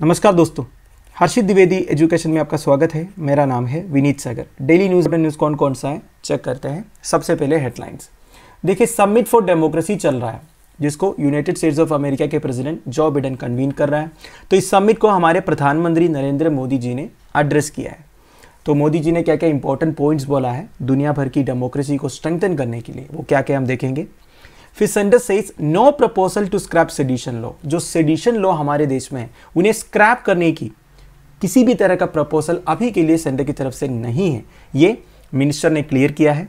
नमस्कार दोस्तों, हर्षित द्विवेदी एजुकेशन में आपका स्वागत है। मेरा नाम है Vineet Sagar. Daily news news कौन कौन सा है? चेक करते हैं। सबसे पहले हेडलाइंस। देखिए समिट फॉर डेमोक्रेसी चल रहा है, जिसको यूनाइटेड स्टेट्स ऑफ़ अमेरिका के प्रेसिडेंट जो बिडेन कन्वीन कर रहा है। तो इस समिट को हमारे प्रधानमंत्री नरेंद्र मोदी जी ने एड्रेस किया है। तो मोदी जी ने क्या क्या इंपॉर्टेंट पॉइंट्स बोला है दुनिया भर की डेमोक्रेसी को स्ट्रेंथन करने के लिए? वो क्या क्या हम देखेंगे? फिर centre says no proposal to scrap sedition law जो सेडिशन लॉ हमारे देश में है, उन्हें स्क्रैप करने की किसी भी तरह का प्रपोजल अभी के लिए सेंटर की तरफ़ से नहीं है। ये मिनिस्टर ने क्लियर किया है।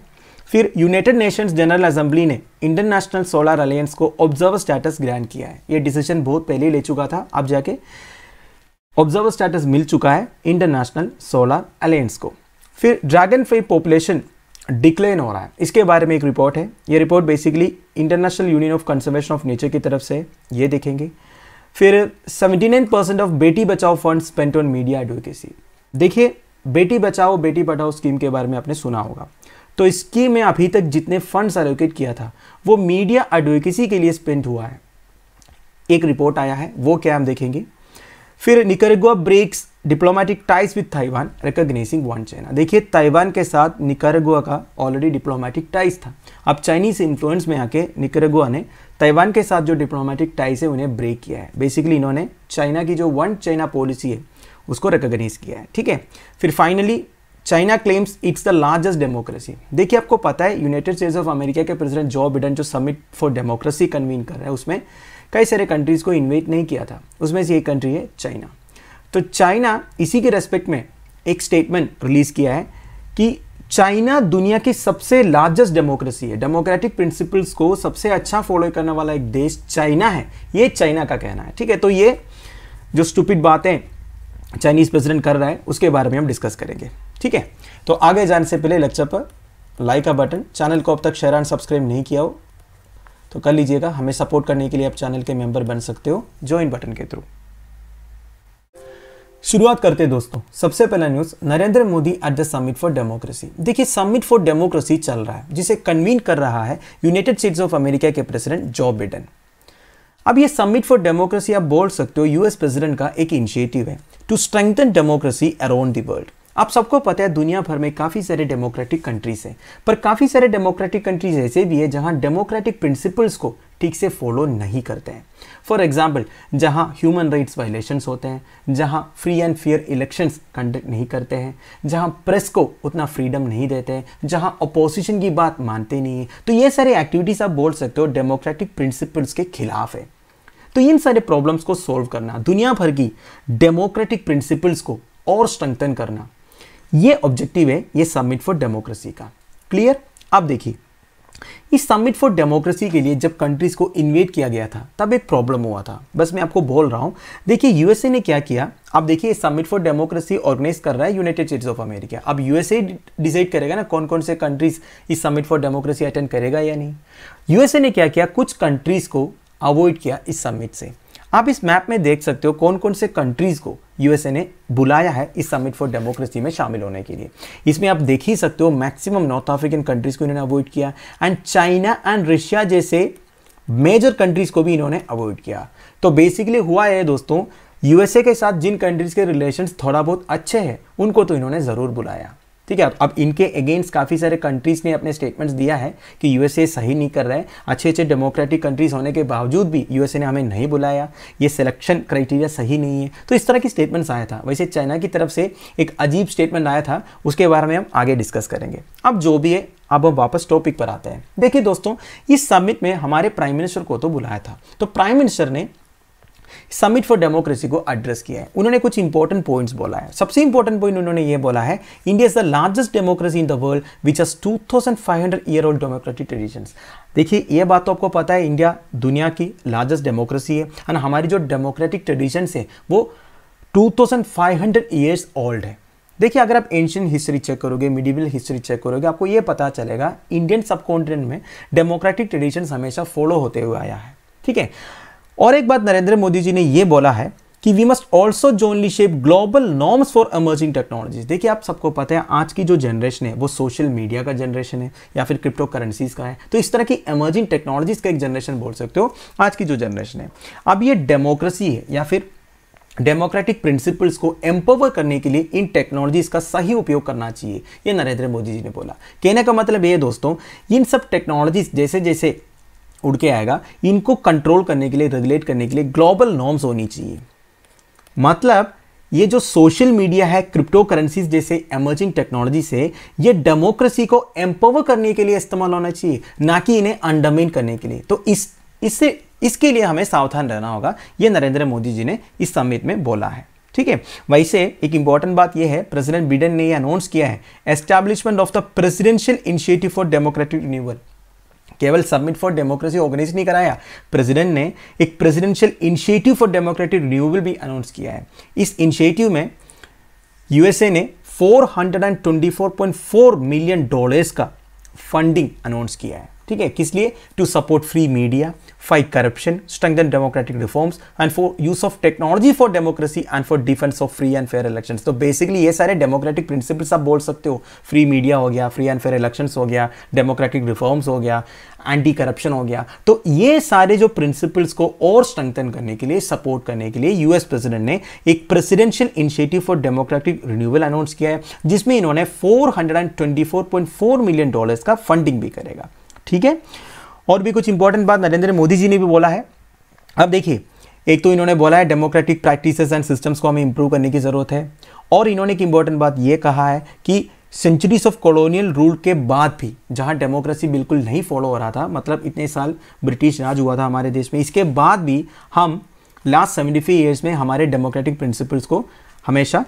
फिर यूनाइटेड नेशंस जनरल असेंबली ने इंटरनेशनल सोलर अलायंस को ऑब्जर्वर स्टेटस ग्रांट किया है। ये डिसीज़न बहुत पहले ले चुका था, अब जाके ऑब्जर्वर स्टेटस मिल चुका है इंटरनेशनल सोलर अलायंस को। फिर ड्रैगन फ्री पॉपुलेशन डिक्लेन हो रहा है। इसके बारे में एक रिपोर्ट है। ये report basically International Union of Conservation of Nature की तरफ़ से ये देखेंगे। फिर 79 percent of Beti Bachao fund spent on media advocacy देखिए, बेटी बचाओ, बेटी पढ़ाओ स्कीम के बारे में आपने सुना होगा। तो स्कीम में अभी तक जितने फंड्स एलोकेट किया था, वो मीडिया एडवोकेसी के लिए स्पेंड हुआ है। एक रिपोर्ट आया है, वो क्या हम देखेंगे? फिर Nicaragua breaks diplomatic ties with Taiwan recognizing one China देखिए ताइवान के साथ निकरगुआ का ऑलरेडी डिप्लोमेटिक टाइज था। अब चाइनीज़ इन्फ्लुएंस में आके निकरगुआ ने ताइवान के साथ जो डिप्लोमेटिक टाइज है, उन्हें ब्रेक किया है। बेसिकली इन्होंने चाइना की जो वन चाइना पॉलिसी है, उसको रिकॉग्नाइज किया है। ठीक है? फिर finally China claims it's the largest democracy देखिए, आपको पता है यूनाइटेड स्टेट्स ऑफ़ अमेरिका के प्रेसिडेंट जो बिडन जो समिट फॉर डेमोक्रेसी कन्वीन कर रहे हैं, उसमें कई सारे कंट्रीज़ को इन्वेट नहीं किया था। उसमें से एक कंट्री है चाइना तो चाइना इसी के रेस्पेक्ट में एक स्टेटमेंट रिलीज़ किया है कि चाइना दुनिया की सबसे लार्जेस्ट डेमोक्रेसी है। डेमोक्रेटिक प्रिंसिपल्स को सबसे अच्छा फॉलो करने वाला एक देश चाइना है। ये चाइना का कहना है, ठीक है? तो ये जो स्टूपिड बातें चाइनीज़ प्रेसिडेंट कर रहा है, उसके बारे में हम डिस्कस करेंगे, ठीक है? तो आगे जाने से पहले लेक्चर पर लाइक का बटन चैनल को अब तक शेयर एंड सब्सक्राइब नहीं किया हो तो कर लीजिएगा। हमें सपोर्ट करने के लिए आप चैनल के मेंबर बन सकते हो ज्वाइन बटन के थ्रू शुरुआत करते हैं दोस्तों। सबसे पहला news Narendra Modi at the summit for democracy देखिए समिट फॉर डेमोक्रेसी चल रहा है, जिसे कन्वीन कर रहा है यूनाइटेड स्टेट्स ऑफ़ अमेरिका के प्रेसिडेंट जो बिडेन अब ये समिट फॉर डेमोक्रेसी आप बोल सकते हो यूएस प्रेसिडेंट का एक इनिशिएटिव है to strengthen democracy around the world आप सबको पता है दुनिया भर में काफ़ी सारे डेमोक्रेटिक कंट्रीज़ हैं। पर काफ़ी सारे डेमोक्रेटिक कंट्रीज़ ऐसे भी है जहाँ डेमोक्रेटिक प्रिंसिपल्स को ठीक से फॉलो नहीं करते हैं। फॉर एग्ज़ाम्पल जहाँ ह्यूमन राइट्स वायलेशंस होते हैं, जहाँ free and fair elections conduct नहीं करते हैं, जहाँ प्रेस को उतना फ्रीडम नहीं देते हैं, जहाँ अपोजिशन की बात मानते नहीं है तो ये सारे एक्टिविटीज़ आप बोल सकते हो डेमोक्रेटिक प्रिंसिपल्स के खिलाफ है। तो इन सारे प्रॉब्लम्स को सोल्व करना, दुनिया भर की डेमोक्रेटिक प्रिंसिपल्स को और स्ट्रेंथन करना ये ऑब्जेक्टिव है, ये समिट फॉर डेमोक्रेसी का। क्लियर अब देखिए, इस समिट फॉर डेमोक्रेसी के लिए जब कंट्रीज़ को इन्वेट किया गया था, तब एक प्रॉब्लम हुआ था। बस मैं आपको बोल रहा हूँ, देखिए यूएसए ने क्या किया? अब देखिए समिट फॉर डेमोक्रेसी ऑर्गेनाइज कर रहा है यूनाइटेड स्टेट्स ऑफ़ अमेरिका अब यूएसए डिसाइड करेगा ना कौन कौन से कंट्रीज़ इस समिट फॉर डेमोक्रेसी अटेंड करेगा या नहीं। यूएसए ने क्या किया? कुछ कंट्रीज़ को अवॉइड किया इस समिट से। आप इस मैप में देख सकते हो कौन कौन से कंट्रीज़ को यूएसए ने बुलाया है इस समिट फॉर डेमोक्रेसी में शामिल होने के लिए। इसमें आप देख ही सकते हो मैक्सिमम नॉर्थ अफ्रीकन कंट्रीज़ को इन्होंने अवॉइड किया एंड चाइना एंड रशिया जैसे मेजर कंट्रीज़ को भी इन्होंने अवॉइड किया। तो बेसिकली हुआ है दोस्तों यूएसए के साथ जिन कंट्रीज़ के रिलेशन थोड़ा बहुत अच्छे हैं, उनको तो इन्होंने ज़रूर बुलाया। ठीक है, अब इनके अगेंस्ट काफ़ी सारे कंट्रीज़ ने अपने स्टेटमेंट्स दिया है कि यूएसए सही नहीं कर रहा है। अच्छे अच्छे डेमोक्रेटिक कंट्रीज़ होने के बावजूद भी यूएसए ने हमें नहीं बुलाया। ये सिलेक्शन क्राइटेरिया सही नहीं है। तो इस तरह की स्टेटमेंट्स आया था। वैसे चाइना की तरफ़ से एक अजीब स्टेटमेंट आया था। उसके बारे में हम आगे डिस्कस करेंगे। अब जो भी है, अब हम वापस टॉपिक पर आते हैं। देखिए दोस्तों, इस समिट में हमारे प्राइम मिनिस्टर को तो बुलाया था। तो प्राइम मिनिस्टर ने समिट फॉर डेमोक्रेसी को एड्रेस किया है। उन्होंने कुछ इंपॉर्टेंट पॉइंट्स बोला है। सबसे इंपॉर्टेंट पॉइंट उन्होंने ये बोला है India is the largest democracy in the world which has 2500 year old democratic tradition देखिए, ये बात तो आपको पता है इंडिया दुनिया की लार्जेस्ट डेमोक्रेसी है एंड हमारी जो डेमोक्रेटिक ट्रेडिशंस है, वो 2500 ईयर्स ओल्ड है। देखिए, अगर आप एंशियन हिस्ट्री चेक करोगे मिडिवल हिस्ट्री चेक करोगे, आपको ये पता चलेगा इंडियन सब में डेमोक्रेटिक ट्रेडिशन हमेशा फॉलो होते हुए आया है। ठीक है? और एक बात नरेंद्र मोदी जी ने यह बोला है कि we must also jointly shape global norms for emerging technologies देखिए, आप सबको पता है, आज की जो जनरेशन है, वो सोशल मीडिया का जनरेशन है या फिर क्रिप्टो करेंसीज का है। तो इस तरह की एमर्जिंग टेक्नोलॉजीज़ का एक जनरेशन बोल सकते हो, आज की जो जनरेशन है। अब ये डेमोक्रेसी है या फिर डेमोक्रेटिक प्रिंसिपल्स को एम्पावर करने के लिए इन टेक्नोलॉजीज़ का सही उपयोग करना चाहिए, ये नरेंद्र मोदी जी ने बोला। कहने का मतलब ये दोस्तों, इन सब टेक्नोलॉजीज़ जैसे जैसे उड़ के आएगा। इनको कंट्रोल करने के लिए रेगुलेट करने के लिए ग्लोबल नॉर्म्स होनी चाहिए। मतलब ये जो सोशल मीडिया है क्रिप्टो करेंसीज जैसे एमर्जिंग टेक्नोलॉजी से, ये डेमोक्रेसी को एम्पावर करने के लिए इस्तेमाल होना चाहिए, ना कि इन्हें अंडरमेन करने के लिए। तो इस इससे इसके लिए हमें सावधान रहना होगा। ये नरेंद्र मोदी जी ने इस समिट में बोला है। ठीक है? वैसे एक इंपॉर्टेंट बात यह है प्रेसिडेंट बिडेन ने यह अनाउंस किया है establishment of the presidential initiative for democratic renewal केवल सबमिट फॉर डेमोक्रेसी ऑर्गेनाइज नहीं कराया। प्रेसिडेंट ने एक presidential initiative for democratic renewal भी अनाउंस किया है। इस इनिशिएटिव में यूएसए ने 424.4 मिलियन डॉलर्स का फंडिंग अनाउंस किया है। ठीक है? किस लिए? To support free media fight corruption, strengthen democratic reforms and for use of technology for democracy and for defence of free and fair elections. तो बेसिकली ये सारे डेमोक्रेटिक प्रिंसिपल्स आप बोल सकते हो। फ्री मीडिया हो गया फ्री एंड फेयर इलेक्शंस हो गया डेमोक्रेटिक रिफॉर्म्स हो गया एंटी करप्शन हो गया। तो ये सारे जो प्रिंसिपल्स को और स्ट्रेंथन करने के लिए सपोर्ट करने के लिए यूएस प्रेसिडेंट ने एक presidential initiative for democratic renewal announce किया है जिसमें इन्होंने 424.4 मिलियन डॉलर्स का फंडिंग भी करेगा। ठीक है? और भी कुछ इंपॉर्टेंट बात नरेंद्र मोदी जी ने भी बोला है। अब देखिए, एक तो इन्होंने बोला है डेमोक्रेटिक प्रैक्टिस एंड सिस्टम्स को हमें इंप्रूव करने की ज़रूरत है। और इन्होंने एक इंपॉर्टेंट बात यह कहा है कि सेंचुरीज ऑफ़ कॉलोनियल रूल के बाद भी, जहाँ डेमोक्रेसी बिल्कुल नहीं फॉलो हो रहा था मतलब इतने साल ब्रिटिश राज हुआ था हमारे देश में, इसके बाद भी हम लास्ट सेवेंटी फाइव ईयर्स में हमारे डेमोक्रेटिक प्रिंसिपल्स को हमेशा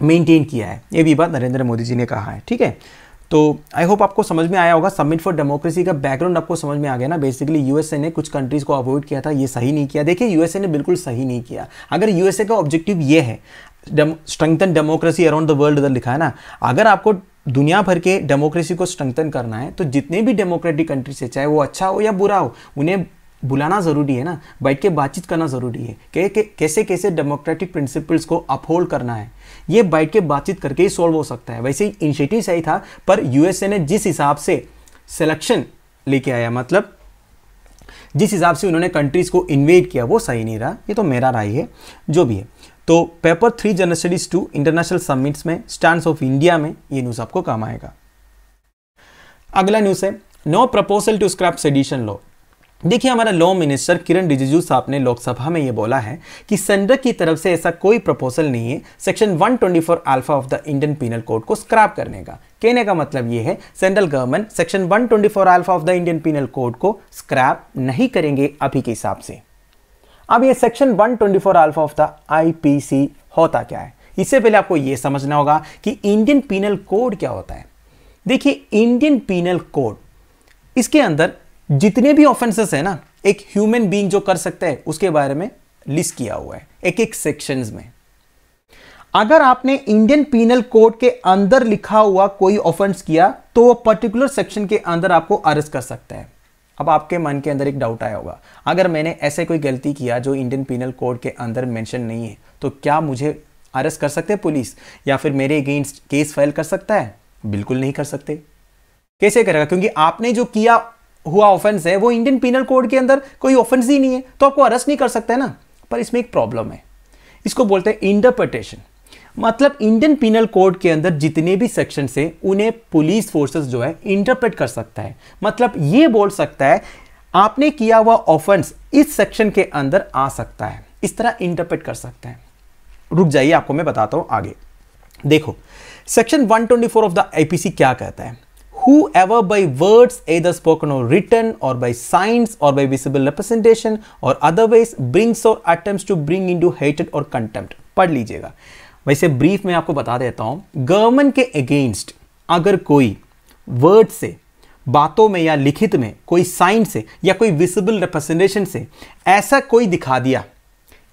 मेंटेन किया है। ये भी बात नरेंद्र मोदी जी ने कहा है, ठीक है? तो आई होप आपको समझ में आया होगा सबमिट फॉर डेमोक्रेसी का बैकग्राउंड आपको समझ में आ गया ना। बेसिकली यूएसए ने कुछ कंट्रीज़ को अवॉइड किया था, ये सही नहीं किया। देखिए यूएसए ने बिल्कुल सही नहीं किया। अगर यूएसए का ऑब्जेक्टिव ये है strengthen democracy around the world इधर लिखा है ना, अगर आपको दुनिया भर के डेमोक्रेसी को स्ट्रेंथन करना है तो जितने भी डेमोक्रेटिक कंट्रीज़ है, चाहे वो अच्छा हो या बुरा हो, उन्हें बुलाना ज़रूरी है ना, बैठ के बातचीत करना ज़रूरी है। कैसे कैसे डेमोक्रेटिक प्रिंसिपल्स को अपहोल्ड करना है? ये बैठ के बातचीत करके ही सॉल्व हो सकता है। वैसे ही इनिशिएटिव सही था, पर यूएसए ने जिस हिसाब से सिलेक्शन लेके आया मतलब जिस हिसाब से उन्होंने कंट्रीज़ को इन्वेट किया, वो सही नहीं रहा। ये तो मेरा राय है, जो भी है। तो paper three general studies two international summits में स्टैंड ऑफ़ इंडिया में ये न्यूज़ आपको काम आएगा। अगला न्यूज़ है no proposal to scrap sedition law देखिए, हमारा लॉ मिनिस्टर किरण रिजिजू साहब ने लोकसभा में ये बोला है कि सेंटर की तरफ़ से ऐसा कोई प्रपोजल नहीं है। Section 124 alpha of the Indian penal code को स्क्रैप करने का। कहने का मतलब ये है central government section 124 alpha of the Indian penal code को स्क्रैप नहीं करेंगे अभी के हिसाब से। अब ये section 124 alpha of the IPC होता क्या है? इससे पहले आपको यह समझना होगा कि इंडियन पीनल कोड क्या होता है। देखिए इंडियन पीनल कोड इसके अंदर जितने भी ऑफेंसेस है ना, एक ह्यूमन बीइंग जो कर सकता है, उसके बारे में लिस्ट किया हुआ है, एक एक सेक्शंस में। अगर आपने इंडियन पीनल कोड के अंदर लिखा हुआ कोई ऑफेंस किया तो वो पर्टिकुलर सेक्शन के अंदर आपको अरेस्ट कर सकता है। अब आपके मन के अंदर एक डाउट आया होगा, अगर मैंने ऐसे कोई गलती किया जो इंडियन पीनल कोड के अंदर मेंशन नहीं है तो क्या मुझे अरेस्ट कर सकते हैं पुलिस या फिर मेरे अगेंस्ट केस फ़ाइल कर सकता है? बिल्कुल नहीं कर सकते। कैसे करेगा? क्योंकि आपने जो किया हुआ ऑफेंस है, वो इंडियन पीनल कोड के अंदर कोई ऑफेंस ही नहीं है तो आपको अरेस्ट नहीं कर सकते ना। पर इसमें एक प्रॉब्लम है। इसको बोलते हैं इंटरप्रिटेशन मतलब इंडियन पिनल कोड के अंदर जितने भी सेक्शन है, उन्हें पुलिस फोर्सेस जो है इंटरप्रेट कर सकता है। मतलब ये बोल सकता है, आपने किया हुआ ऑफेंस इस सेक्शन के अंदर आ सकता है। इस तरह इंटरप्रेट कर सकता है। रुक जाइए, आपको मैं बताता हूँ आगे। देखो सेक्शन 124 ऑफ़ द आईपीसी क्या कहता है? Whoever by words either spoken or written or by signs or by visible representation or otherwise brings or attempts to bring into hatred or contempt पढ़ लीजिएगा वैसे ब्रीफ में आपको बता देता हूँ गवर्नमेंट के अगेंस्ट अगर कोई वर्ड से बातों में या लिखित में कोई साइन से या कोई विजिबल रिप्रेजेंटेशन से ऐसा कोई दिखा दिया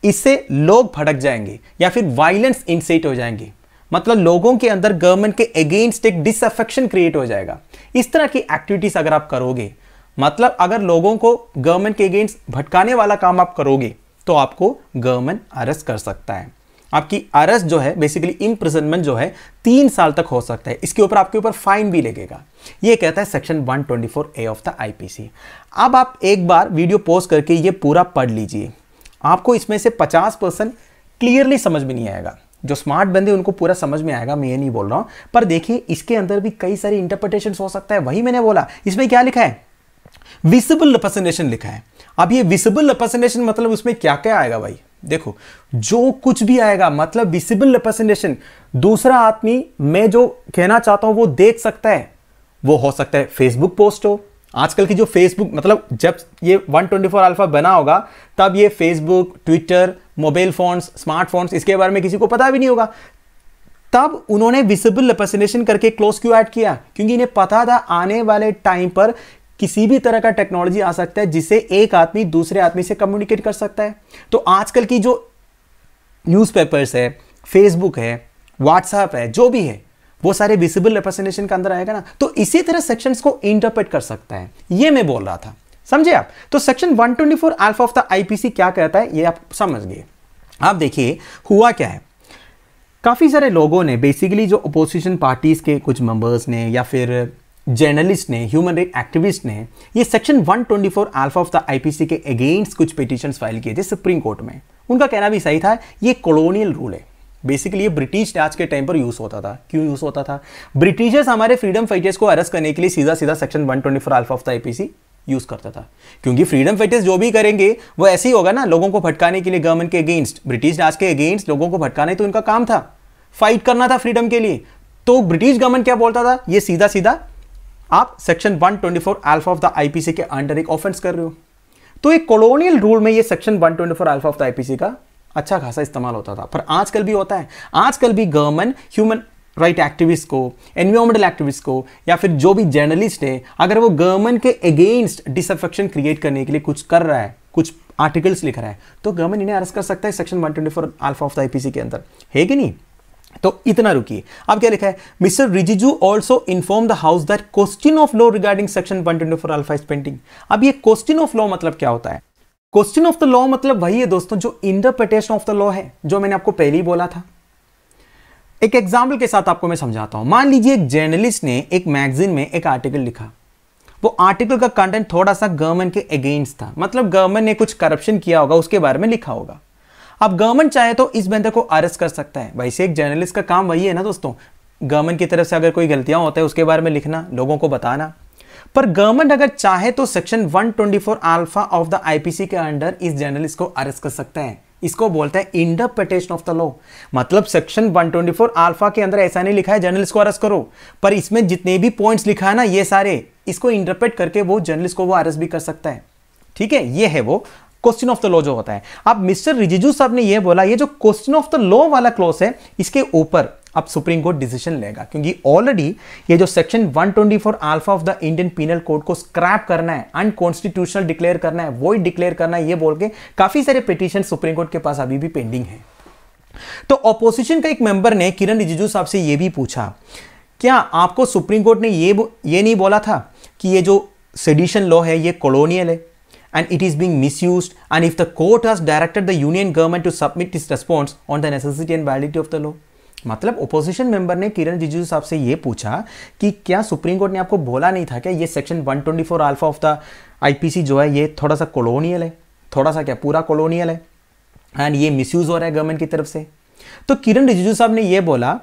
इससे लोग भड़क जाएँगे या फिर वायलेंस इंसेट हो जाएँगे मतलब लोगों के अंदर गवर्नमेंट के अगेंस्ट एक डिसअफेक्शन क्रिएट हो जाएगा। इस तरह की एक्टिविटीज़ अगर आप करोगे मतलब अगर लोगों को गवर्नमेंट के अगेंस्ट भटकाने वाला काम आप करोगे तो आपको गवर्नमेंट अरेस्ट कर सकता है। आपकी अरेस्ट जो है बेसिकली इम्प्रिजनमेंट जो है, तीन साल तक हो सकता है। इसके ऊपर आपके ऊपर फाइन भी लगेगा। ये कहता है section 124 A of the IPC अब आप एक बार वीडियो पोस्ट करके ये पूरा पढ़ लीजिए। आपको इसमें से 50 परसेंट क्लियरली समझ में नहीं आएगा। जो स्मार्ट बंदे, उनको पूरा समझ में आएगा, मैं ये नहीं बोल रहा हूँ। पर देखिए, इसके अंदर भी कई सारी इंटरप्रिटेशन हो सकता है, वही मैंने बोला। इसमें क्या लिखा है? विजिबल रिप्रेजेंटेशन लिखा है। अब ये विजिबल रिप्रेजेंटेशन मतलब उसमें क्या क्या आएगा भाई? देखो, जो कुछ भी आएगा मतलब विजिबल रिप्रेजेंटेशन दूसरा आदमी, मैं जो कहना चाहता हूँ, वो देख सकता है। वो हो सकता है फेसबुक पोस्ट हो। आजकल की जो फेसबुक मतलब जब ये 124 अल्फ़ा बना होगा, तब ये Facebook Twitter mobile phones smartphones इसके बारे में किसी को पता भी नहीं होगा। तब उन्होंने विजिबल रिप्रेजेंटेशन करके क्लोज क्यों ऐड किया? क्योंकि इन्हें पता था आने वाले टाइम पर किसी भी तरह का टेक्नोलॉजी आ सकता है जिससे एक आदमी दूसरे आदमी से कम्युनिकेट कर सकता है। तो आजकल की जो न्यूज़पेपर्स है फेसबुक है व्हाट्सएप है, जो भी है, वो सारे विजिबल रिप्रेजेंटेशन के अंदर आएगा ना। तो इसी तरह सेक्शंस को इंटरप्रेट कर सकता है। ये मैं बोल रहा था। समझे आप? तो section 124 alpha of the IPC क्या कहता है? ये आप समझ गए। आप देखिए, हुआ क्या है? काफ़ी सारे लोगों ने बेसिकली जो अपोजिशन पार्टीज़ के कुछ मेंबर्स ने या फिर जर्नलिस्ट ने ह्यूमन राइट एक्टिविस्ट ने, ये section 124 alpha of the IPC के अगेंस्ट कुछ पिटिशन फ़ाइल किए थे सुप्रीम कोर्ट में। उनका कहना भी सही था, ये कॉलोनियल रूल है। बेसिकली ये ब्रिटिश राज के टाइम पर यूज़ होता था। क्यों यूज़ होता था? ब्रिटिशर्स हमारे फ्रीडम फाइटर्स को अरेस्ट करने के लिए सीधा सीधा section 124 alpha of the IPC use करता था। क्योंकि फ्रीडम फाइटर्स जो भी करेंगे, वो ऐसे ही होगा ना, लोगों को भटकाने के लिए गवर्नमेंट के अगेंस्ट ब्रिटिश राज के अगेंस्ट लोगों को भटकाने तो उनका काम था। फाइट करना था फ्रीडम के लिए। तो ब्रिटिश गवर्नमेंट क्या बोलता था? ये सीधा सीधा आप section 124 alpha of the IPC के अंडर एक ऑफेंस कर रहे हो। तो एक कॉलोनियल रूल में ये section 124 alpha of the IPC का अच्छा खासा इस्तेमाल होता था। पर आजकल भी होता है। आजकल भी गवर्नमेंट ह्यूमन राइट एक्टिविस्ट को एनवायरमेंटल एक्टिविस्ट को, या फिर जो भी जर्नलिस्ट है, अगर वो गवर्नमेंट के अगेंस्ट डिसअफेक्शन क्रिएट करने के लिए कुछ कर रहा है, कुछ आर्टिकल्स लिख रहा है तो गवर्नमेंट इन्हें अरेस्ट कर सकता है section 124 alpha of the IPC के अंदर। है कि नहीं? तो इतना रुकिए। अब क्या लिखा है? Mister Rijiju also inform the house that question of law regarding section 124 alpha is pending अब ये क्वेश्चन ऑफ़ लॉ मतलब क्या होता है? क्वेश्चन ऑफ़ द लॉ मतलब वही है दोस्तों, जो इंटरप्रिटेशन ऑफ़ द लॉ है, जो मैंने आपको पहले ही बोला था। एक एग्ज़ाम्पल के साथ आपको मैं समझाता हूँ। मान लीजिए एक जर्नलिस्ट ने एक मैगजीन में एक आर्टिकल लिखा। वो आर्टिकल का कंटेंट थोड़ा सा गवर्नमेंट के अगेंस्ट था। मतलब गवर्नमेंट ने कुछ करप्शन किया होगा, उसके बारे में लिखा होगा। अब गवर्नमेंट चाहे तो इस बंदे को अरेस्ट कर सकता है। वैसे एक जर्नलिस्ट का काम वही है ना दोस्तों। गवर्नमेंट की तरफ़ से अगर कोई गलतियाँ होता है, उसके बारे में लिखना, लोगों को बताना। पर गवर्नमेंट अगर चाहे तो section 124 alpha of the IPC के अंडर इस जर्नलिस्ट को अरेस्ट कर सकता है। इसको बोलते हैं इंटरप्रिटेशन ऑफ़ द लॉ मतलब सेक्शन 124 अल्फ़ा के अंदर ऐसा नहीं लिखा है जर्नलिस्ट को अरेस्ट करो। पर इसमें जितने भी पॉइंट्स लिखा है ना, ये सारे, इसको इंटरप्रेट करके वो जर्नलिस्ट को वो अरेस्ट भी कर सकता है। ठीक है? ये है वो क्वेश्चन ऑफ़ द लॉ जो होता है। अब मिस्टर रिजिजू साहब ने यह बोला, ये जो क्वेश्चन ऑफ़ द लॉ वाला क्लोज है, इसके ऊपर अब सुप्रीम कोर्ट डिसीज़न लेगा। क्योंकि ऑलरेडी ये जो section 124 alpha of the Indian penal code को स्क्रैप करना है अनकॉन्स्टिट्यूशनल डिक्लेयर करना है वो ही डिक्लेयर करना है, ये बोल के काफ़ी सारे पिटीशन सुप्रीम कोर्ट के पास अभी भी पेंडिंग है। तो ऑपोजिशन का एक मेंबर ने, किरण रिजिजू साहब से यह भी पूछा, क्या आपको सुप्रीम कोर्ट ने ये ये नहीं बोला था कि ये जो सेडिशन लॉ है, ये कॉलोनियल है? And it is being misused, and if the court has directed the union government to submit its response on the necessity and validity of the law. मतलब ओपोजिशन मेंबर ने किरण रिजिजू साहब से ये पूछा कि क्या सुप्रीम कोर्ट ने आपको बोला नहीं था क्या? ये section 124 alpha of the IPC जो है, ये थोड़ा सा कॉलोनियल है। थोड़ा सा क्या? पूरा कॉलोनियल है। एंड ये मिसयूज हो रहा है गवर्नमेंट की तरफ़ से। तो किरण रिजिजू साहब ने यह बोला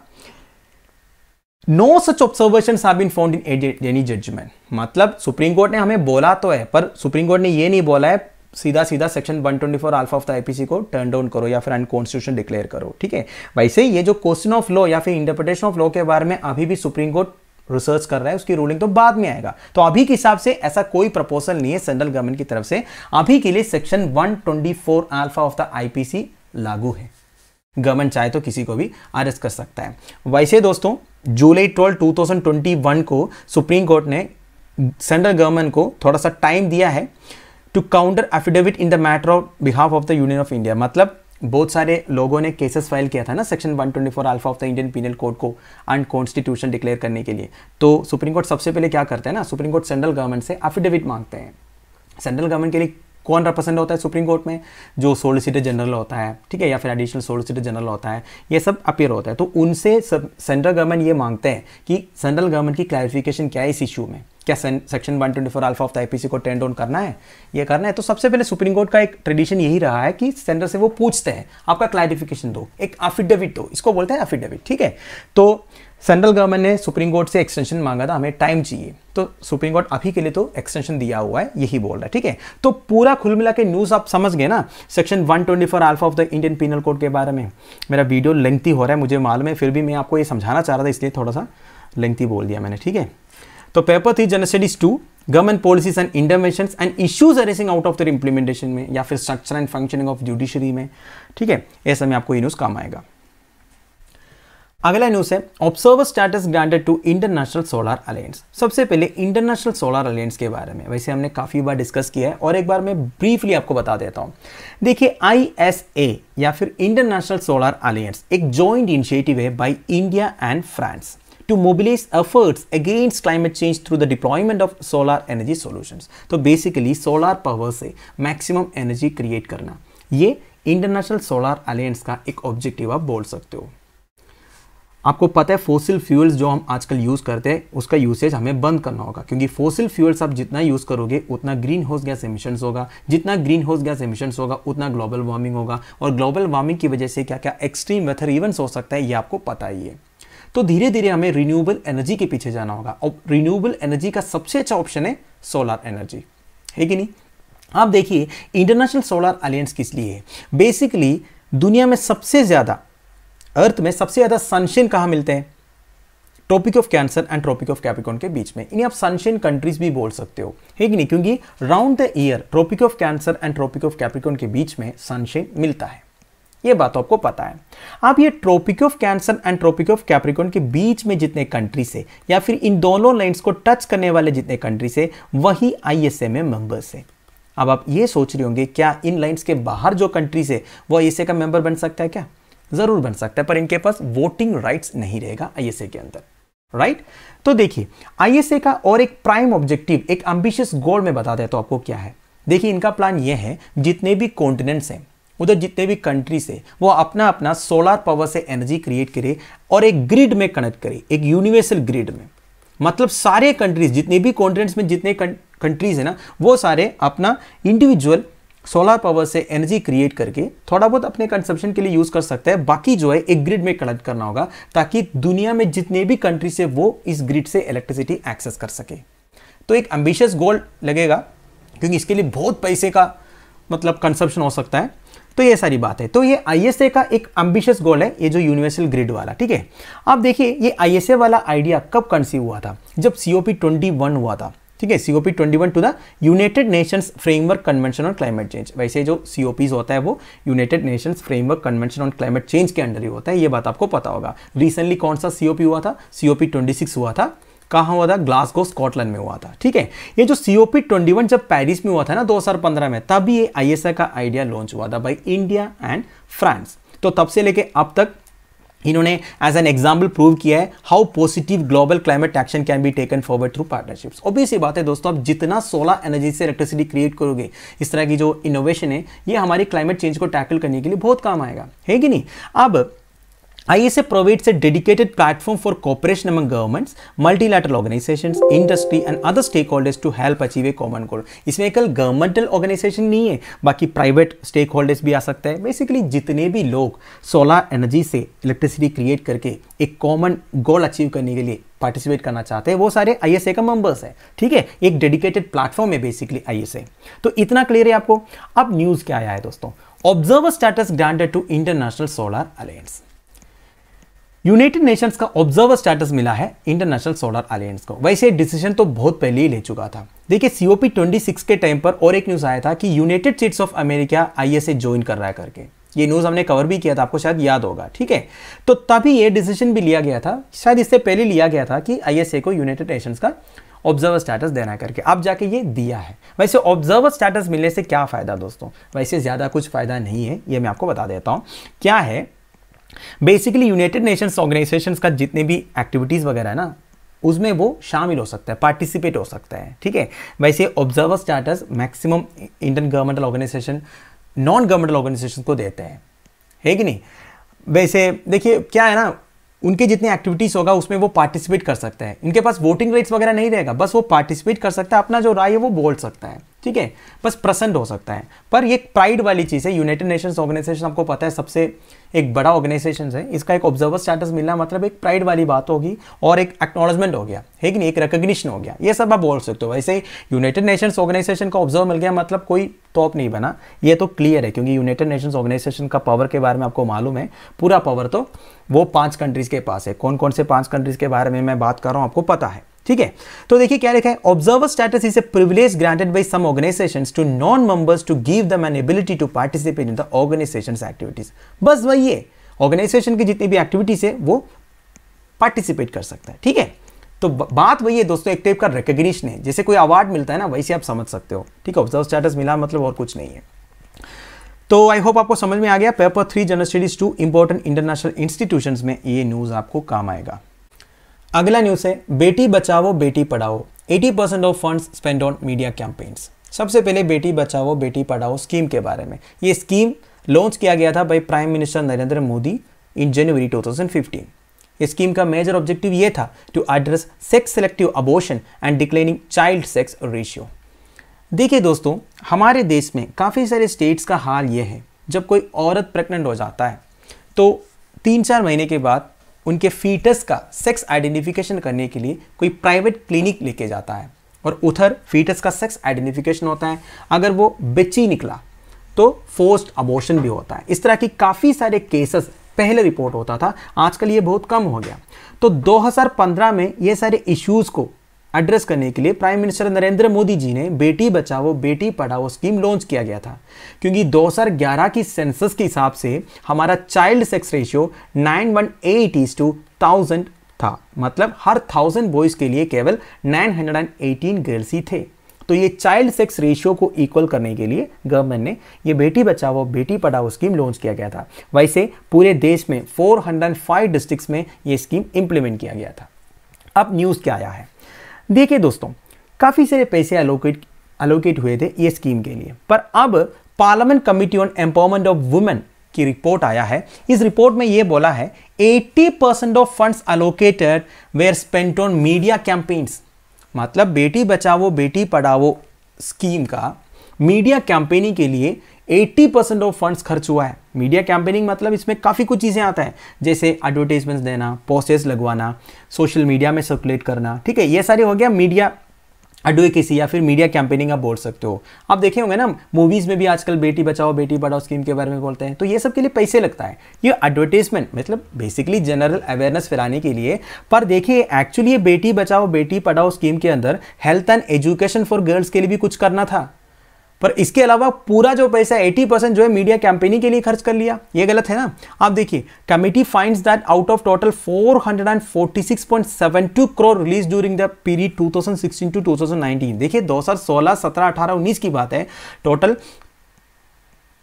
no such observation been found in any judgment मतलब सुप्रीम कोर्ट ने हमें बोला तो है, पर सुप्रीम कोर्ट ने यह नहीं बोला है सीधा सीधा section 124 alpha of the IPC को टर्न डाउन करो या फिर अनकॉन्स्टिट्यूशन डिक्लेयर करो, ठीक है? वैसे ही ये जो क्वेश्चन ऑफ़ लॉ या फिर इंटरप्रिटेशन ऑफ़ लॉ के बारे में अभी भी सुप्रीम कोर्ट रिसर्च कर रहा है, उसकी रूलिंग तो बाद में आएगा। तो अभी के हिसाब से ऐसा कोई प्रपोजल नहीं है सेंट्रल गवर्नमेंट की तरफ़ से। अभी के लिए section 124 alpha of the IPC लागू है। गवर्नमेंट चाहे तो किसी को भी अरेस्ट कर सकता है। वैसे दोस्तों, जुलाई ट्वेल्व टू को सुप्रीम कोर्ट ने सेंट्रल गवर्नमेंट को थोड़ा सा टाइम दिया है। To counter affidavit in the matter of behalf of the Union of India मतलब बहुत सारे लोगों ने केसेस फ़ाइल किया था ना section 124 alpha of the Indian penal code को अनकॉन्स्टिट्यूशन डिक्लेयर करने के लिए। तो सुप्रीम कोर्ट सबसे पहले क्या करते हैं ना सुप्रीम कोर्ट सेंट्रल गवर्नमेंट से एफिडेविट मांगते हैं। सेंट्रल गवर्नमेंट के लिए कौन रिप्रेजेंट होता है सुप्रीम कोर्ट में? जो सोलिसिटर जनरल होता है, ठीक है, या फिर एडिशनल सोलिसिटर जनरल होता है, ये सब अपेयर होता है। तो उनसे सब सेंट्रल गवर्नमेंट ये मांगते हैं कि सेंट्रल गवर्नमेंट की क्लैरिफिकेशन क्या है इस इशू में? क्या section 124 twenty alpha of the IPC को टेंड ऑन करना है? ये करना है तो सबसे पहले सुप्रीम कोर्ट का एक ट्रेडिशन यही रहा है कि सेंटर से वो पूछते हैं, आपका क्लैरिफिकेशन दो, एक अफिडेविट दो, इसको बोलते हैं अफिडेविट ठीक है? तो सेंट्रल गवर्नमेंट ने सुप्रीम कोर्ट से एक्सटेंशन मांगा था, हमें टाइम चाहिए। तो सुप्रीम कोर्ट अभी के लिए तो एक्सटेंशन दिया हुआ है, यही बोल रहा है, ठीक है? तो पूरा खुल मिला के न्यूज़ आप समझ गए ना section 124 alpha of the Indian penal code के बारे में। मेरा वीडियो लेंथी हो रहा है, मुझे मालूम है, फिर भी मैं आपको ये समझाना चाह रहा था, इसलिए थोड़ा सा लेंथी बोल दिया मैंने, ठीक है? तो paper three general studies two government policies and intervention and issues arising out of their implementation में या फिर structure and functioning of judiciary में। ठीक है? ऐसा में आपको ये न्यूज़ काम आएगा। अगला न्यूज़ है observer status granted to international solar alliance सबसे पहले इंटरनेशनल सोलर अलायंस के बारे में, वैसे हमने काफ़ी बार डिस्कस किया है और एक बार मैं ब्रीफली आपको बता देता हूँ। देखिए आईएसए या फिर इंटरनेशनल सोलर अलायंस एक जॉइंट इनिशिएटिव है by India and France to mobilize efforts against climate change through the deployment of solar energy solutions. तो बेसिकली सोलर पावर से मैक्सिमम एनर्जी क्रिएट करना। ये इंटरनेशनल सोलर अलायंस का एक objective आप बोल सकते हो। आपको पता है फोसिल फ्यूल्स जो हम आजकल यूज़ करते हैं, उसका यूसेज हमें बंद करना होगा। क्योंकि फोसिल फ्यूल्स आप जितना यूज़ करोगे, उतना ग्रीन हाउस गैस एमिशंस होगा। जितना ग्रीन हाउस गैस एमिशंस होगा, उतना ग्लोबल वार्मिंग होगा। और ग्लोबल वार्मिंग की वजह से क्या क्या एक्सट्रीम वेथर इवेंट्स हो सकता है, ये आपको पता ही है। तो धीरे धीरे हमें रिन्यूएबल एनर्जी के पीछे जाना होगा। और रिन्यूएबल एनर्जी का सबसे अच्छा ऑप्शन है सोलर एनर्जी है कि नहीं? आप देखिए इंटरनेशनल सोलर अलायंस किस लिए है? बेसिकली दुनिया में सबसे ज़्यादा अर्थ में सबसे ज़्यादा सनशाइन कहाँ मिलते हैं? Tropic of Cancer and Tropic of Capricorn के बीच में। इन्हें आप सनशाइन कंट्रीज़ भी बोल सकते हो। है कि नहीं? क्योंकि round the year Tropic of Cancer and Tropic of Capricorn के बीच में सनशाइन मिलता है। ये बात आपको पता है। आप ये Tropic of Cancer and Tropic of Capricorn के बीच में जितने कंट्री से, या फिर इन दोनों लाइंस को टच करने वाले जितने कंट्री से, वही आईएसए में मेंबर्स है। अब आप ये सोच रहे होंगे, क्या इन लाइंस के बाहर जो कंट्री से, वो आईएसए का मेंबर बन सकता है क्या? ज़रूर बन सकता है, पर इनके पास वोटिंग राइट्स नहीं रहेगा आईएसए के अंदर। राइट? तो देखिए आईएसए का और एक प्राइम ऑब्जेक्टिव एक एम्बिशियस गोल में बता दे तो आपको क्या है? देखिए, इनका प्लान ये है, जितने भी कॉन्टिनेंट्स हैं उधर जितने भी कंट्रीज़ है, वो अपना अपना सोलर पावर से एनर्जी क्रिएट करे और एक ग्रिड में कनेक्ट करे, एक यूनिवर्सल ग्रिड में। मतलब सारे कंट्रीज़ जितने भी कॉन्टिनेंट्स में जितने कंट्रीज़ है ना, वो सारे अपना इंडिविजुअल सोलर पावर से एनर्जी क्रिएट करके थोड़ा बहुत अपने कंजप्शन के लिए यूज़ कर सकते हैं। बाकी जो है, एक ग्रिड में कनेक्ट करना होगा, ताकि दुनिया में जितने भी कंट्री से वो इस ग्रिड से इलेक्ट्रिसिटी एक्सेस कर सके। तो एक एम्बिशियस गोल लगेगा, क्योंकि इसके लिए बहुत पैसे का मतलब कंजप्शन हो सकता है। तो ये सारी बात है। तो ये आईएसए का एक एम्बिशियस गोल है, ये जो यूनिवर्सल ग्रिड वाला, ठीक है? अब देखिए, ये आईएसए वाला आइडिया कब कंसीव हुआ था? जब सीओपी 21 हुआ था, ठीक है? COP 21 to the United Nations framework convention on climate change वैसे जो सीओपीज होता है वो United Nations framework convention on climate change के अंडर ही होता है, ये बात आपको पता होगा। रिसेंटली कौन सा सीओपी हुआ था? सीओपी 26 हुआ था। कहाँ हुआ था? ग्लासगो, स्कॉटलैंड में हुआ था। ठीक है? ये जो C O P twenty one जब पेरिस में हुआ था ना 2015 में तब ये आईएसआई का आइडिया लॉन्च हुआ था बाई इंडिया एंड फ्रांस तो तब से लेके अब तक इन्होंने एज एन एग्ज़ाम्पल प्रूव किया है how positive global climate action can be taken forward through partnerships obvious बात है दोस्तों, आप जितना सोलर एनर्जी से इलेक्ट्रिसिटी क्रिएट करोगे, इस तरह की जो इनोवेशन है, ये हमारी क्लाइमेट चेंज को टैकल करने के लिए बहुत काम आएगा। है कि नहीं? अब ISA provides a dedicated platform for cooperation among governments, multilateral organizations, industry and other stakeholders to help achieve a common goal. इसमें कल गवर्नमेंटल ऑर्गेनाइजेशन नहीं है बाकी प्राइवेट स्टेक होल्डर्स भी आ सकते हैं। बेसिकली जितने भी लोग सोलर एनर्जी से इलेक्ट्रिसिटी क्रिएट करके एक कॉमन गोल अचीव करने के लिए पार्टिसिपेट करना चाहते हैं वो सारे आईएसए का मेंबर्स है। ठीक है? एक डेडिकेटेड प्लेटफॉर्म है बेसिकली आईएसए तो इतना क्लियर है आपको? अब न्यूज़ क्या आया है दोस्तों? Observer status granted to international solar alliance United Nations का ऑब्जर्वर स्टेटस मिला है इंटरनेशनल सोलर अलायंस को। वैसे डिसीज़न तो बहुत पहले ही ले चुका था। देखिए सीओपी 26 के टाइम पर और एक न्यूज़ आया था कि यूनाइटेड स्टेट्स ऑफ़ अमेरिका आई आईएसए ज्वाइन कर रहा है करके। ये न्यूज़ हमने कवर भी किया था, आपको शायद याद होगा, ठीक है? तो तभी ये डिसीज़न भी लिया गया था, शायद इससे पहले लिया गया था कि आईएसए को यूनाइटेड नेशंस का ऑब्जर्वर स्टेटस देना करके। अब जाके ये दिया है। वैसे ऑब्जर्वर स्टेटस मिलने से क्या फ़ायदा दोस्तों? वैसे ज़्यादा कुछ फ़ायदा नहीं है, ये मैं आपको बता देता हूँ। क्या है? बेसिकली यूनाइटेड नेशंस ऑर्गेनाइजेशन का जितने भी एक्टिविटीज़ वगैरह है ना, उसमें वो शामिल हो सकता है पार्टिसिपेट हो सकता है, ठीक है? वैसे observer status maximum Indian governmental organisation non governmental organisation को देते हैं, है कि नहीं? वैसे देखिए, क्या है ना, उनके जितने एक्टिविटीज़ होगा, उसमें वो पार्टिसिपेट कर सकता है। उनके पास वोटिंग राइट्स वगैरह नहीं रहेगा, बस वो पार्टिसिपेट कर सकता है, अपना जो राय है वो बोल सकता है। ठीक है? बस प्रसन्न हो सकता है। पर ये प्राइड वाली चीज़ है। यूनाइटेड नेशंस ऑर्गेनाइजेशन आपको पता है, सबसे एक बड़ा ऑर्गेनाइजेशन है। इसका एक ऑब्जर्वर स्टेटस मिलना मतलब एक प्राइड वाली बात होगी और एक एक्नोलॉजमेंट हो गया। है कि नहीं? एक रिकोगशन हो गया। ये सब आप बोल सकते हो। वैसे यूनाइटेड नेशंस ऑर्गेनाइजेशन का ऑब्ज़र्व मिल गया मतलब कोई टॉप नहीं बना। ये तो क्लियर है, क्योंकि यूनाइटेड नेशंस ऑर्गेनाइजेशन का पावर के बारे में आपको मालूम है। पूरा पावर तो वो पाँच कंट्रीज़ के पास है। कौन कौन से पाँच कंट्रीज़ के बारे में मैं बात कर रहा हूँ, आपको पता है। ठीक है? तो देखिए क्या लिखा है? Observer status is a privilege granted by some organisations to non members to give them an ability to participate in the organisations activities बस वही है। ऑर्गेनाइजेशन की जितनी भी एक्टिविटीज़ है, वो पार्टिसिपेट कर सकता है। ठीक है? तो बात वही है दोस्तों, एक टाइप का रिकग्निशन है। जैसे कोई अवार्ड मिलता है ना वैसे आप समझ सकते हो। ठीक है? ऑब्ज़र्व स्टेटस मिला मतलब और कुछ नहीं है। तो आई होप आपको समझ में आ गया। Paper three general studies two important international institution में ये न्यूज़ आपको काम आएगा। अगला न्यूज़ है, Beti Bachao, Beti Padhao. 80 percent of funds spend on media campaigns सबसे पहले बेटी बचाओ, बेटी पढ़ाओ स्कीम के बारे में। ये स्कीम लॉन्च किया गया था by prime minister Narendra Modi in January 2015 इस स्कीम का मेजर ऑब्जेक्टिव ये था to address sex selective abortion and declining child sex ratio देखिए दोस्तों, हमारे देश में काफ़ी सारे स्टेट्स का हाल ये है। जब कोई औरत प्रेग्नेंट हो जाता है तो तीन चार महीने के बाद उनके फीटस का सेक्स आइडेंटिफिकेशन करने के लिए कोई प्राइवेट क्लिनिक लेके जाता है और उधर फीटस का सेक्स आइडेंटिफिकेशन होता है। अगर वो बच्ची निकला तो फोर्स्ड अबोशन भी होता है। इस तरह की काफ़ी सारे केसेस पहले रिपोर्ट होता था, आजकल ये बहुत कम हो गया। तो 2015 में ये सारे इश्यूज़ को एड्रेस करने के लिए प्राइम मिनिस्टर नरेंद्र मोदी जी ने बेटी बचाओ, बेटी पढ़ाओ स्कीम लॉन्च किया गया था। क्योंकि 2011 की सेंसस के हिसाब से हमारा child sex ratio 918 one eight is to thousand था। मतलब हर थाउज़ेंड बॉयज़ के लिए केवल 918 गर्ल्स ही थे। तो ये चाइल्ड सेक्स रेशियो को इक्वल करने के लिए गवर्नमेंट ने ये बेटी बचाओ, बेटी पढ़ाओ स्कीम लॉन्च किया गया था। वैसे पूरे देश में 405 डिस्ट्रिक्ट्स में ये स्कीम इंप्लीमेंट किया गया था। अब न्यूज़ क्या आया है? देखिए दोस्तों, काफ़ी सारे पैसे अलोकेट अलोकेट हुए थे ये स्कीम के लिए। पर अब parliament committee on empowerment of women की रिपोर्ट आया है। इस रिपोर्ट में यह बोला है 80 percent of funds allocated were spent on media campaigns मतलब बेटी बचाओ, बेटी पढ़ाओ स्कीम का मीडिया कैंपेनिंग के लिए 80 परसेंट ऑफ़ फंड्स खर्च हुआ है। मीडिया कैंपेनिंग मतलब इसमें काफ़ी कुछ चीज़ें आता है। जैसे एडवर्टाइजमेंट्स देना पोस्टर्स लगवाना सोशल मीडिया में सर्कुलेट करना, ठीक है? ये सारे हो गया मीडिया एडवोकेसी या फिर मीडिया कैंपेनिंग आप बोल सकते हो। आप देखे होंगे ना मूवीज़ में भी आजकल बेटी बचाओ, बेटी पढ़ाओ स्कीम के बारे में बोलते हैं। तो ये सब के लिए पैसे लगता है। ये एडवर्टीजमेंट मतलब बेसिकली जनरल अवेयरनेस फैलाने के लिए। पर देखिए एक्चुअली ये बेटी बचाओ, बेटी पढ़ाओ स्कीम के अंदर health and education for girls के लिए भी कुछ करना था। पर इसके अलावा पूरा जो पैसा 80 परसेंट जो है मीडिया कैंपेनिंग के लिए खर्च कर लिया। ये गलत है ना? आप देखिए committee finds that out of total 446.72 crore release during the period 2016 to 2019 देखिए 2016 17 18 19 की बात है। टोटल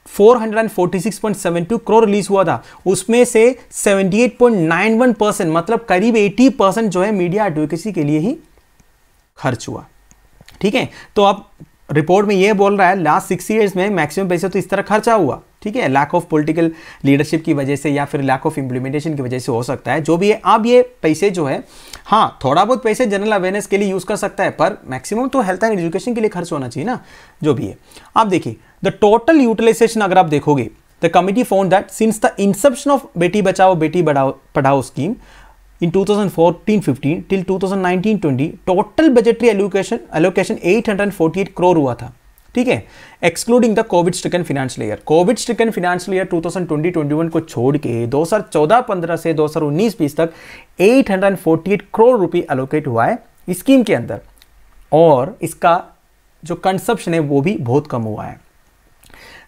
446.72 करोड़ रिलीज़ हुआ था। उसमें से 78.91 परसेंट मतलब करीब 80 परसेंट जो है मीडिया एडवोकेसी के लिए ही खर्च हुआ। ठीक है? तो आप रिपोर्ट में ये बोल रहा है लास्ट सिक्स ईयर्स में मैक्सिमम पैसे तो इस तरह खर्चा हुआ। ठीक है लैक ऑफ़ पॉलिटिकल लीडरशिप की वजह से या फिर लैक ऑफ़ इंप्लीमेंटेशन की वजह से हो सकता है। जो भी है, अब ये पैसे जो है हाँ थोड़ा बहुत पैसे जनरल अवेयरनेस के लिए यूज़ कर सकता है, पर मैक्सिमम तो हेल्थ एंड एजुकेशन के लिए खर्च होना चाहिए ना, जो भी है। आप देखिए द टोटल यूटिलाइजेशन अगर आप देखोगे the committee found that since the inception of Beti Bachao Beti बढ़ाओ पढ़ाओ scheme in 2014-15 till 2019-20 total budgetary allocation allocation 848 crore हुआ था। ठीक है? Excluding the COVID stricken financial year COVID stricken financial year 2020-21 को छोड़ के 2014-15 से 2019-20 तक 848 करोड़ रुपए एलोकेट हुआ है स्कीम के अंदर। और इसका जो कंसप्शन है वो भी बहुत कम हुआ है।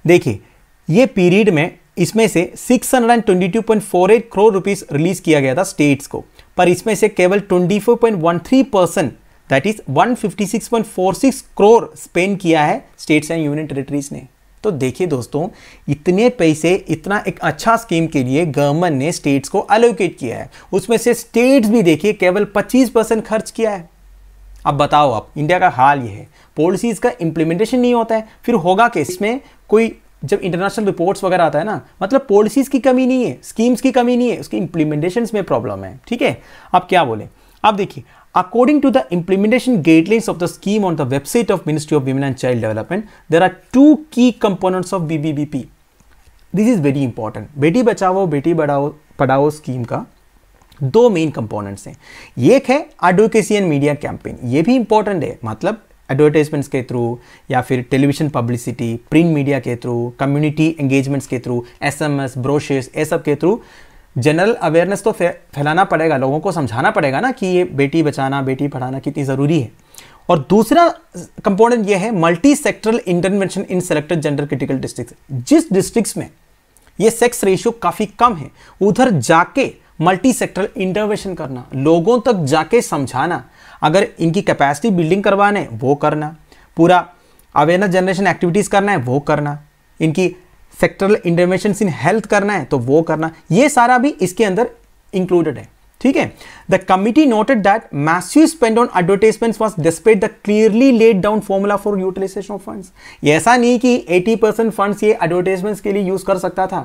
देखिए, ये पीरियड में इसमें से 622.48 करोड़ रुपीस रिलीज़ किया गया था स्टेट्स को। पर इसमें से केवल 24.13 percent that is 156.46 crore spend किया है स्टेट्स एंड यूनियन टेरिटरीज ने। तो देखिए दोस्तों, इतने पैसे, इतना एक अच्छा स्कीम के लिए गवर्नमेंट ने स्टेट्स को अलोकेट किया है। उसमें से स्टेट्स भी देखिए केवल 25 परसेंट खर्च किया है। अब बताओ आप इंडिया का हाल ये है। पॉलिसीज़ का इंप्लीमेंटेशन नहीं होता है, फिर होगा कि इसमें कोई जब इंटरनेशनल रिपोर्ट्स वगैरह आता है ना मतलब पॉलिसीज़ की कमी नहीं है स्कीम्स की कमी नहीं है, उसकी इंप्लीमेंटेशन में प्रॉब्लम है, ठीक है? आप क्या बोले? आप देखिए according to the implementation guidelines of the scheme on the website of ministry of women and child development there are two की components of BBBP this is very important Beti Bachao, बेटी बढ़ाओ, पढ़ाओ स्कीम का दो मेन कंपोनेंट्स हैं। एक है advocacy and media campaign ये भी इंपॉर्टेंट है मतलब एडवर्टाइजमेंट्स के थ्रू या फिर टेलीविज़न पब्लिसिटी प्रिंट मीडिया के थ्रू कम्युनिटी एंगेजमेंट्स के through S M S brochures ये सब के थ्रू जनरल अवेयरनेस तो फैलाना पड़ेगा, लोगों को समझाना पड़ेगा ना कि ये बेटी बचाना, बेटी पढ़ाना कितनी ज़रूरी है। और दूसरा कंपोनेंट ये है multi sectoral intervention in selected gender critical district जिस डिस्ट्रिक्ट्स में ये सेक्स रेशियो काफ़ी कम है, उधर जाके मल्टी सेक्टरल इंटरवेंशन करना, लोगों तक जाके समझाना अगर इनकी कैपेसिटी बिल्डिंग करवाना है वो करना। पूरा अवेयरनेस जनरेशन एक्टिविटीज़ करना है, वो करना। इनकी सेक्टरल इंटरवेंशन इन हेल्थ करना है तो वो करना। ये सारा भी इसके अंदर इंक्लूडेड है। ठीक है? The committee noted that massive spend on advertisements was displayed the clearly laid down formula for utilization of funds ऐसा नहीं कि 80 परसेंट फंड्स ये एडवर्टाइजमेंट्स के लिए यूज़ कर सकता था।